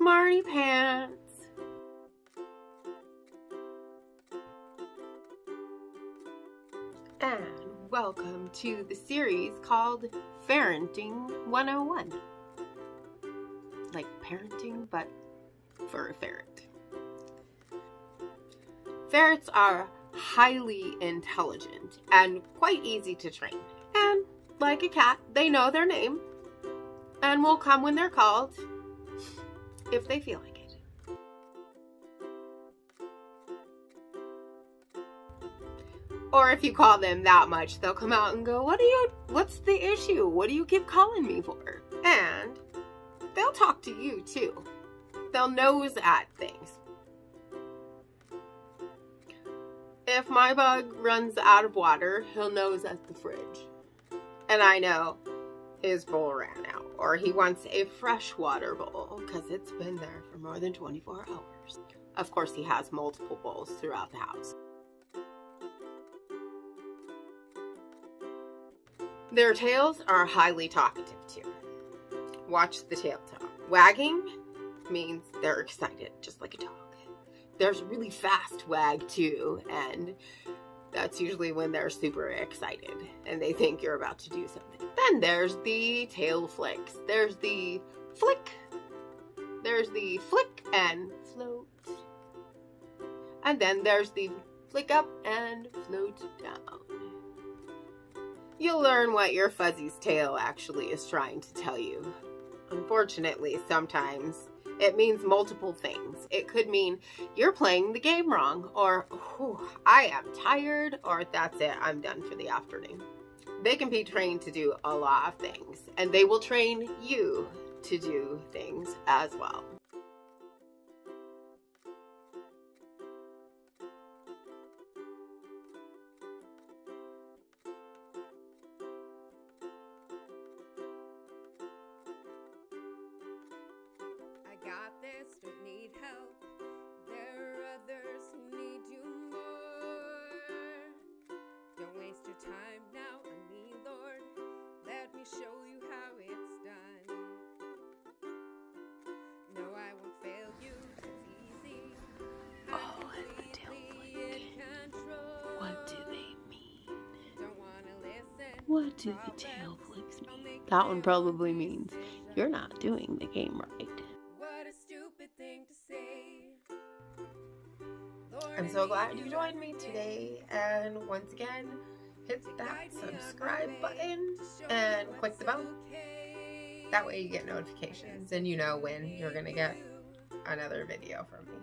Smarty Pants. And welcome to the series called Ferreting 101. Like parenting, but for a ferret. Ferrets are highly intelligent and quite easy to train. And like a cat, they know their name and will come when they're called if they feel like it. Or if you call them that much, they'll come out and go, what are you, what's the issue? What do you keep calling me for? And they'll talk to you too. They'll nose at things. If my bug runs out of water, he'll nose at the fridge. And I know his bowl ran out or he wants a freshwater bowl because it's been there for more than 24 hours. Of course, he has multiple bowls throughout the house. Their tails are highly talkative too. Watch the tail talk. Wagging means they're excited, just like a dog. There's really fast wag too, and that's usually when they're super excited and they think you're about to do something. Then there's the tail flicks. There's the flick. There's the flick and float. And then there's the flick up and float down. You'll learn what your fuzzy's tail actually is trying to tell you. Unfortunately, sometimes it means multiple things. It could mean you're playing the game wrong, or I am tired, or that's it, I'm done for the afternoon. They can be trained to do a lot of things, and they will train you to do things as well. What do the tail flicks mean? That one probably means you're not doing the game right. I'm so glad you joined me today and once again hit that subscribe button and click the bell. That way you get notifications and you know when you're gonna get another video from me.